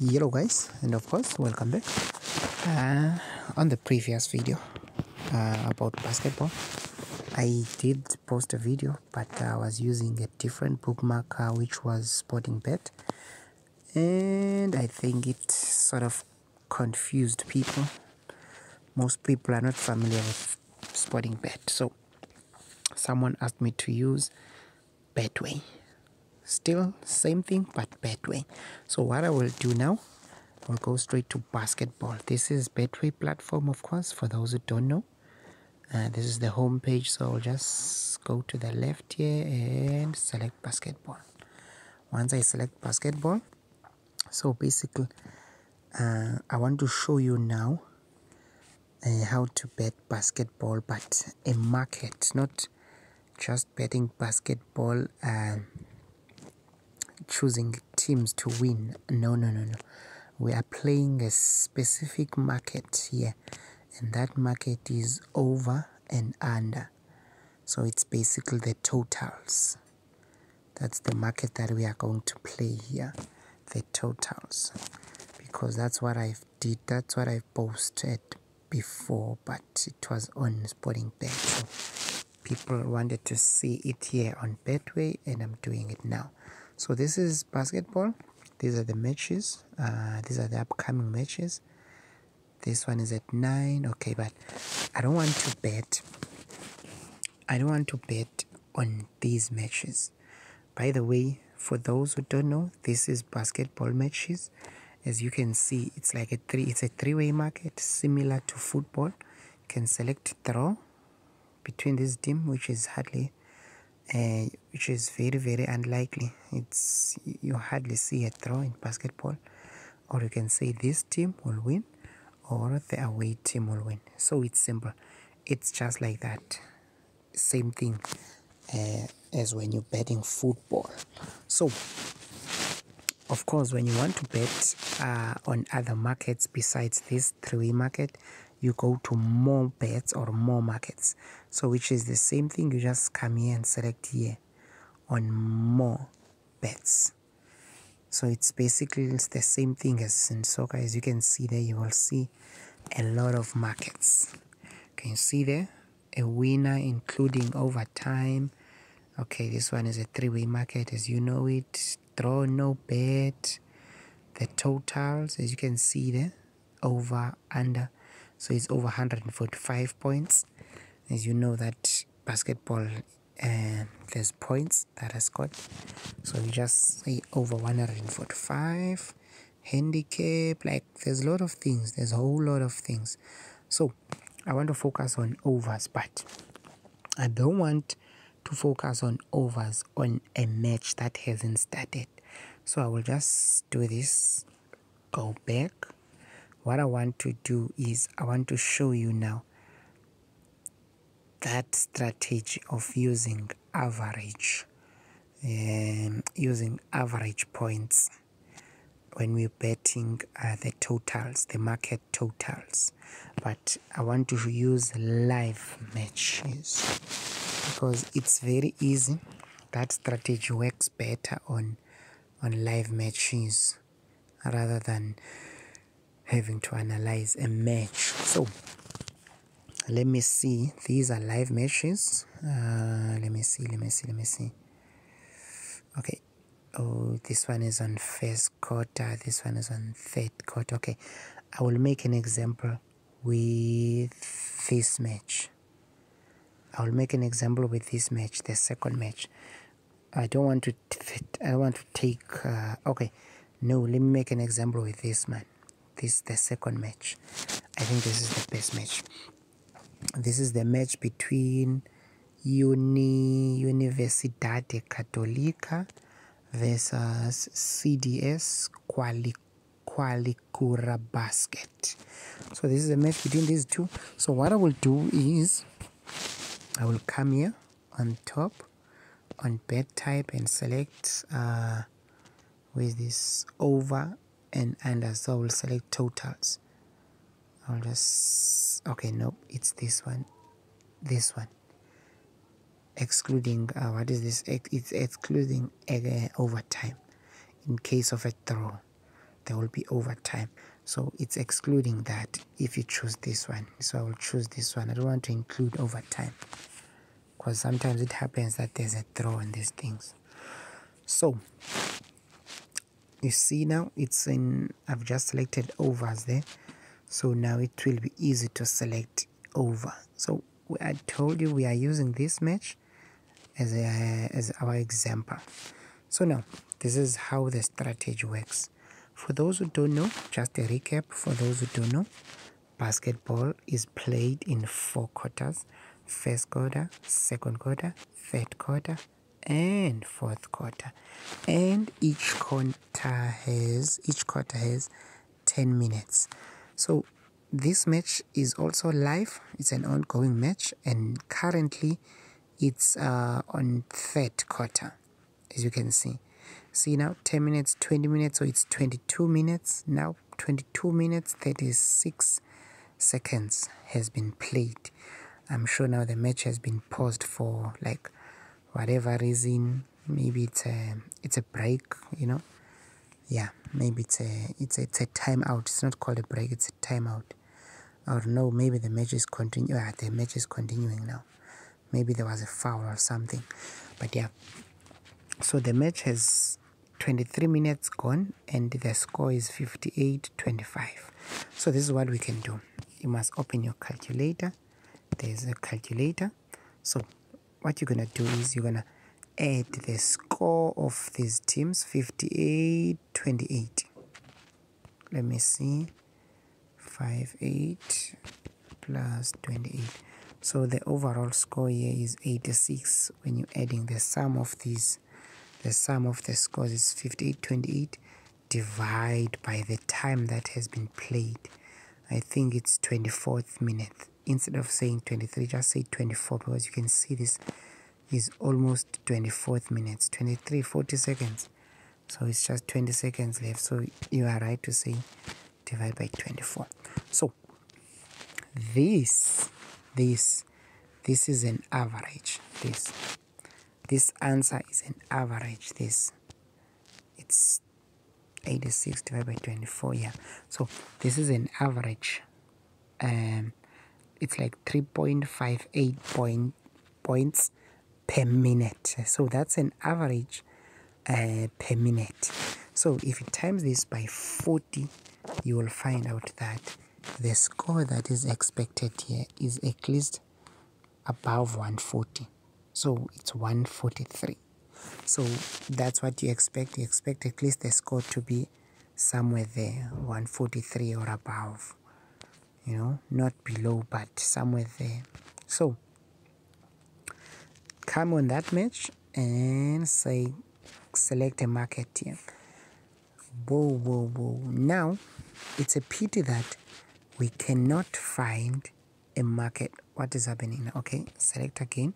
hello guys and of course welcome back uh, on the previous video uh, about basketball. I did post a video but I was using a different bookmark uh, which was Sporting Bet and I think it sort of confused people. Most people are not familiar with Sporting Bet so someone asked me to use Betway still same thing but Betway. So what I will do now I'll go straight to basketball. This is Betway platform of course for those who don't know. Uh, this is the home page so I'll just go to the left here and select basketball. Once I select basketball so basically uh, I want to show you now uh, how to bet basketball but a market not just betting basketball choosing teams to win. No, no, no, no. We are playing a specific market here, and that market is over and under. So it's basically the totals. That's the market that we are going to play here, the totals, because that's what I've did. That's what I've posted before, but it was on Sporting Bet. So people wanted to see it here on Betway, and I'm doing it now so this is basketball. These are the matches. Uh, these are the upcoming matches. This one is at 9 okay but I don't want to bet. I don't want to bet on these matches. By the way for those who don't know this is basketball matches. As you can see it's like a three it's a three-way market similar to football. You can select throw between this team which is hardly uh, which is very very unlikely. It's you hardly see a throw in basketball. Or you can say this team will win or the away team will win. So it's simple. It's just like that. Same thing uh, as when you're betting football. So of course when you want to bet uh, on other markets besides this three market you go to more bets or more markets. So which is the same thing you just come here and select here on more bets. So it's basically it's the same thing as in soccer. As you can see there you will see a lot of markets. Can you see there? A winner including overtime. Okay this one is a three-way market as you know it. Draw no bet. The totals as you can see there over under so it's over 145 points. As you know that basketball uh, there's points that are scored. So you just say over 145 handicap like there's a lot of things. There's a whole lot of things. So I want to focus on overs but I don't want to focus on overs on a match that hasn't started. So I will just do this go back what I want to do is I want to show you now that strategy of using average um, using average points when we're betting uh, the totals the market totals. But I want to use live matches because it's very easy. That strategy works better on on live matches rather than having to analyze a match. So let me see. These are live matches. Uh, let me see let me see let me see. Okay. Oh this one is on first quarter. This one is on third quarter. Okay. I will make an example with this match. I will make an example with this match the second match. I don't want to i want to take uh, okay. No let me make an example with this man this the second match. I think this is the best match. This is the match between uni universidade católica versus cds quali qualicura basket. So this is the match between these two. So what i will do is i will come here on top on bet type and select uh with this? Over and under so we'll select totals. I'll just okay nope it's this one this one. Excluding uh, what is this? It's excluding uh, overtime in case of a throw there will be overtime. So it's excluding that if you choose this one. So I will choose this one. I don't want to include overtime because sometimes it happens that there's a throw in these things. So you see now it's in I've just selected overs there. So now it will be easy to select over. So I told you we are using this match as, a, as our example. So now this is how the strategy works. For those who don't know just a recap for those who don't know basketball is played in four quarters. First quarter second quarter third quarter and fourth quarter. And each quarter has each quarter has 10 minutes. So this match is also live. It's an ongoing match and currently it's uh, on third quarter as you can see. See now 10 minutes 20 minutes so it's 22 minutes. Now 22 minutes 36 seconds has been played. I'm sure now the match has been paused for like whatever reason maybe it's a it's a break you know? Yeah maybe it's a it's a, it's a timeout. It's not called a break it's a timeout. Or no maybe the match is continuing yeah, the match is continuing now. Maybe there was a foul or something. But yeah. So the match has 23 minutes gone and the score is 58 25 so this is what we can do. You must open your calculator. There's a calculator. So what you're gonna do is you're gonna add the score of these teams 58 28 let me see. 5 8 plus 28 so the overall score here is 86 when you're adding the sum of these the sum of the scores is 58 28 divide by the time that has been played. I think it's 24th minute instead of saying 23 just say 24 because you can see this is almost 24th minutes. 23 40 seconds. So it's just 20 seconds left. So you are right to say divide by 24 so this this this is an average this. This answer is an average this. It's 86 divided by 24 yeah. So this is an average um it's like 3.58 point points per minute. So that's an average uh, per minute. So if you times this by 40 you will find out that the score that is expected here is at least above 140 so it's 143 so that's what you expect. You expect at least the score to be somewhere there 143 or above you know not below but somewhere there. So come on that match and say select a market here whoa whoa whoa. Now it's a pity that we cannot find a market. What is happening? Okay select again.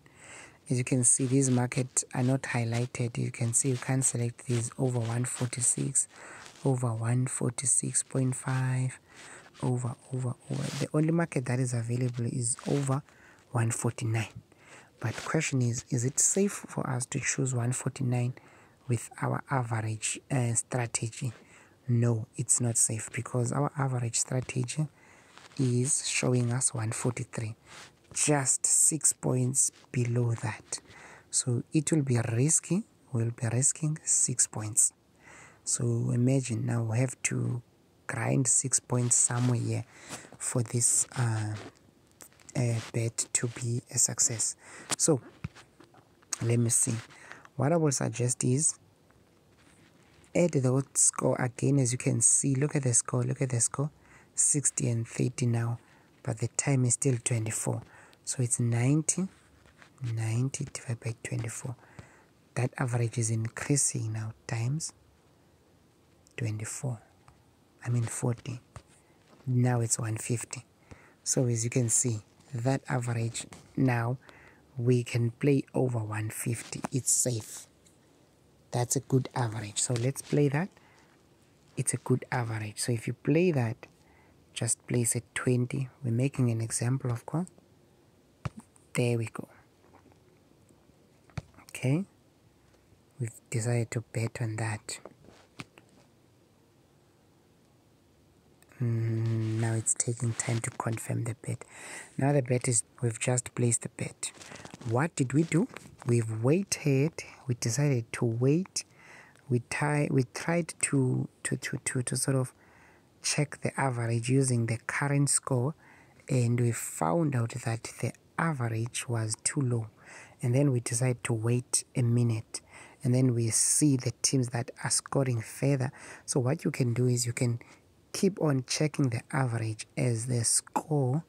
As you can see these markets are not highlighted. You can see you can select these over 146 over 146.5 over over over. The only market that is available is over 149 but question is is it safe for us to choose 149 with our average uh, strategy? No it's not safe because our average strategy is showing us 143 just six points below that. So it will be risky we'll be risking six points. So imagine now we have to grind six points somewhere here for this uh, uh, bet to be a success. So let me see. What I will suggest is add the score again. As you can see look at the score look at the score. 60 and 30 now but the time is still 24 so it's 90 90 divided by 24 that average is increasing now times 24 I mean 40 now it's 150 so as you can see that average now we can play over 150 it's safe. That's a good average. So let's play that. It's a good average. So if you play that just place it 20 we're making an example of course. There we go. Okay. We've decided to bet on that Mm, now it's taking time to confirm the bet. Now the bet is, we've just placed the bet. What did we do? We've waited, we decided to wait. We, tie, we tried to, to, to, to, to sort of check the average using the current score and we found out that the average was too low and then we decided to wait a minute and then we see the teams that are scoring further so what you can do is you can keep on checking the average as the score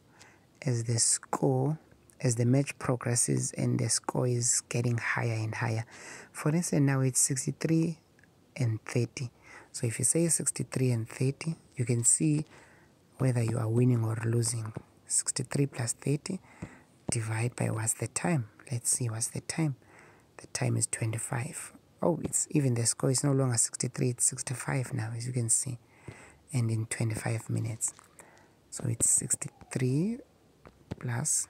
as the score as the match progresses and the score is getting higher and higher. For instance now it's 63 and 30 so if you say 63 and 30 you can see whether you are winning or losing. 63 plus 30 divide by what's the time? Let's see what's the time. The time is 25 oh it's even the score is no longer 63 it's 65 now as you can see and in 25 minutes. So it's 63 plus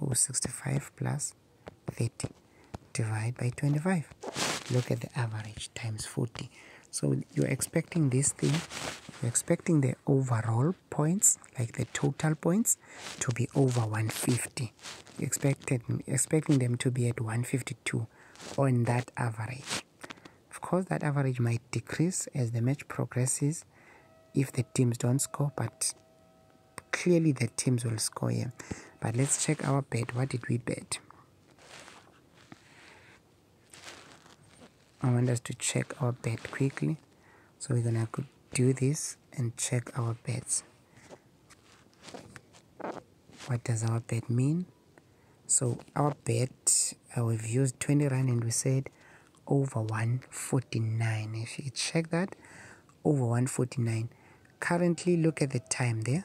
oh 65 plus 30 divide by 25 look at the average times 40 so you're expecting this thing you're expecting the overall points like the total points to be over 150 you expected expecting them to be at 152 on that average. Of course that average might decrease as the match progresses if the teams don't score but clearly the teams will score here but let's check our bet. What did we bet? I want us to check our bet quickly. So we're gonna do this and check our bets. What does our bet mean? So our bet uh, we've used 20 rand and we said over 149 if you check that over 149 currently look at the time there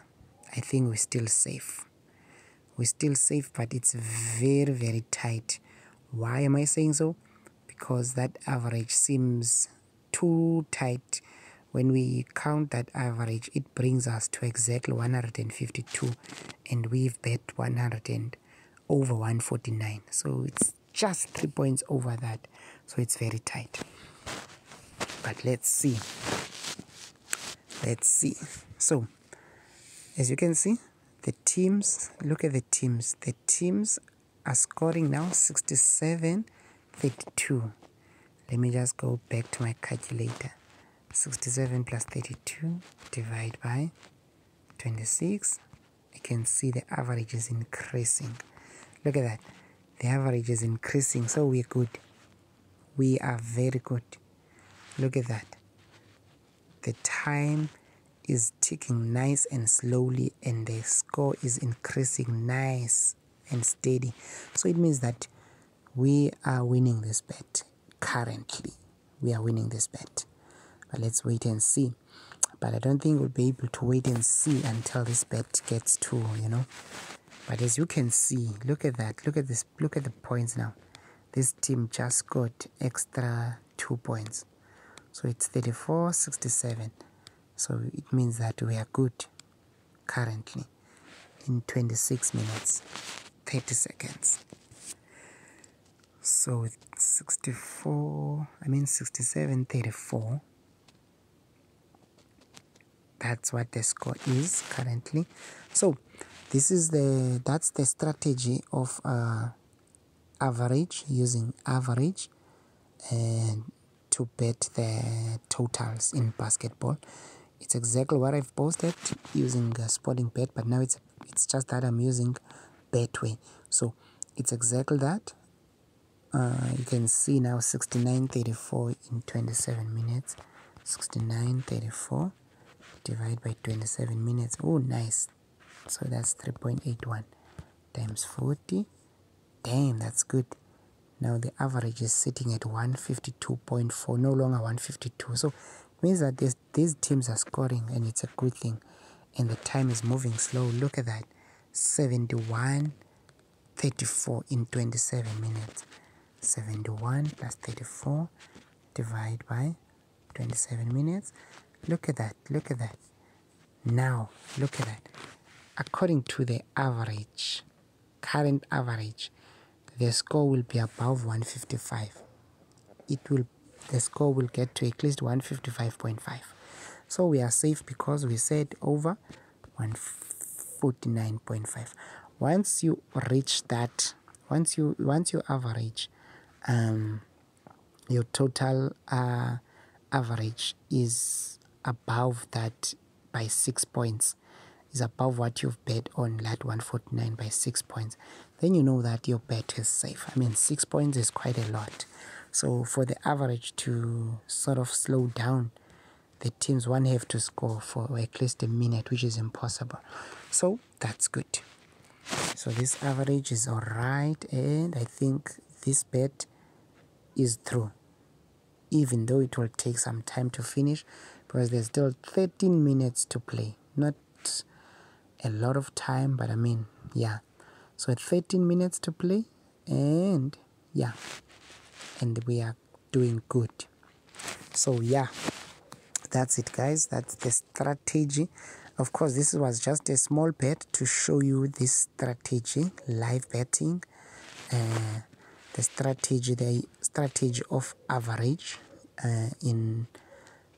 I think we're still safe. We're still safe but it's very very tight. Why am I saying so? Because that average seems too tight. When we count that average it brings us to exactly 152 and we've bet 100 and over 149 so it's just three points over that. So it's very tight. But let's see let's see. So as you can see the teams look at the teams. The teams are scoring now 67 32 let me just go back to my calculator. 67 plus 32 divided by 26 you can see the average is increasing. Look at that. The average is increasing so we're good. We are very good. Look at that the time is ticking nice and slowly and the score is increasing nice and steady. So it means that we are winning this bet currently. We are winning this bet. But let's wait and see. But I don't think we'll be able to wait and see until this bet gets to you know. But as you can see look at that. Look at this. Look at the points now. This team just got extra two points so it's 34 67 so it means that we are good currently in 26 minutes 30 seconds. So 64 I mean 67 34 that's what the score is currently. So this is the that's the strategy of uh, average using average and to bet the totals in basketball. It's exactly what I've posted using a sporting bet, but now it's it's just that I'm using Betway. So it's exactly that. Uh, you can see now 69.34 in 27 minutes. 69.34 divided by 27 minutes. Oh, nice. So that's 3.81 times 40. Damn, that's good now the average is sitting at 152.4 no longer 152 so it means that this, these teams are scoring and it's a good thing. And the time is moving slow. Look at that. 71 34 in 27 minutes. 71 plus 34 divide by 27 minutes. Look at that. Look at that. Now look at that. According to the average current average the score will be above 155 it will the score will get to at least 155.5 so we are safe because we said over 149.5 once you reach that once you once you average um, your total uh, average is above that by six points is above what you've bet on lat 149 by six points then you know that your bet is safe. I mean six points is quite a lot. So for the average to sort of slow down the teams won't have to score for at least a minute which is impossible. So that's good. So this average is all right and i think this bet is through even though it will take some time to finish because there's still 13 minutes to play not a lot of time but i mean yeah. So 13 minutes to play and yeah. And we are doing good. So yeah. That's it guys. That's the strategy. Of course this was just a small bet to show you this strategy live betting uh, the strategy the strategy of average uh, in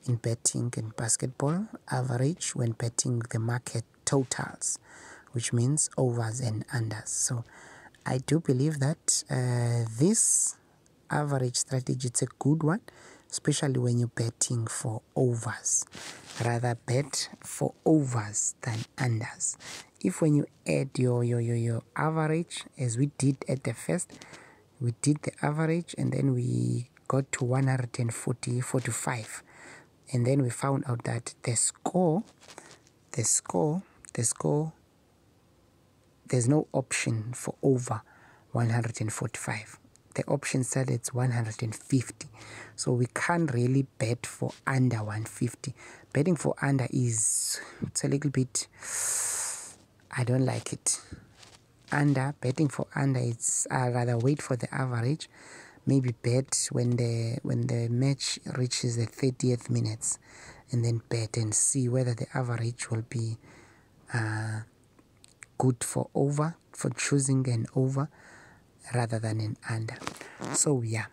in betting in basketball. Average when betting the market totals which means overs and unders. So i do believe that uh, this average strategy is a good one especially when you're betting for overs. Rather bet for overs than unders. If when you add your your your, your average as we did at the first we did the average and then we got to 140 45 and then we found out that the score the score the score there's no option for over 145 the option said it's 150 so we can't really bet for under 150 betting for under is it's a little bit i don't like it. Under betting for under it's i rather wait for the average maybe bet when the when the match reaches the 30th minutes and then bet and see whether the average will be uh, good for over for choosing an over rather than an under. So yeah.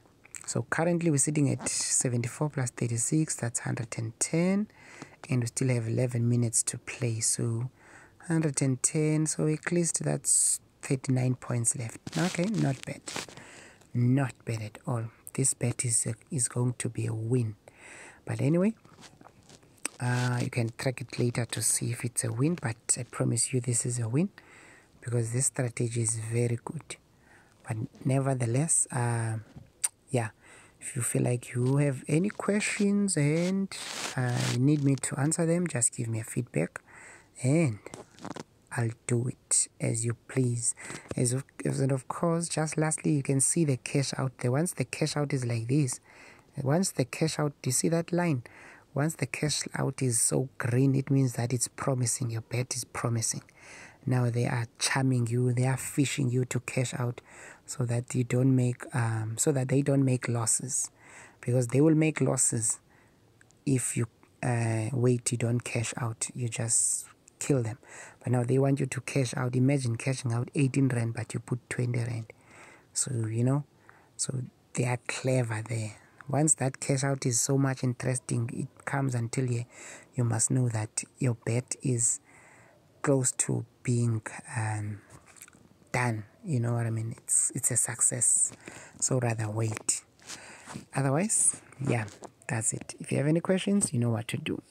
So currently we're sitting at 74 plus 36 that's 110 and we still have 11 minutes to play. So 110 so at least that's 39 points left. Okay not bad. Not bad at all. This bet is a, is going to be a win. But anyway uh, you can track it later to see if it's a win but I promise you this is a win because this strategy is very good. But nevertheless uh, yeah if you feel like you have any questions and uh, you need me to answer them just give me a feedback and I'll do it as you please. As of, and of course just lastly you can see the cash out. There once the cash out is like this once the cash out you see that line once the cash out is so green it means that it's promising. Your bet is promising. Now they are charming you. They are fishing you to cash out so that you don't make um, so that they don't make losses. Because they will make losses if you uh, wait you don't cash out. You just kill them. But now they want you to cash out. Imagine cashing out 18 rand but you put 20 rand. So you know so they are clever there once that cash out is so much interesting it comes until you you must know that your bet is close to being um, done. You know what i mean? It's it's a success. So rather wait. Otherwise yeah that's it. If you have any questions you know what to do